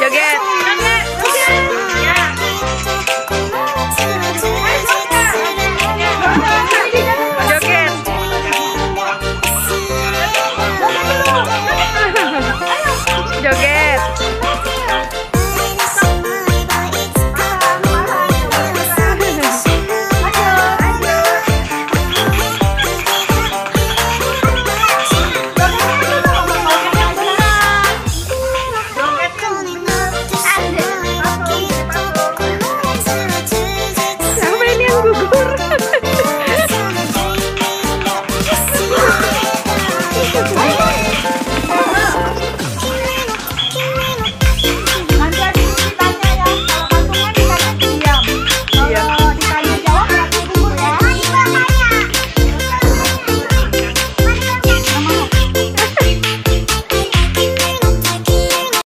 여기